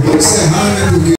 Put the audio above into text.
Você errar, né? Porque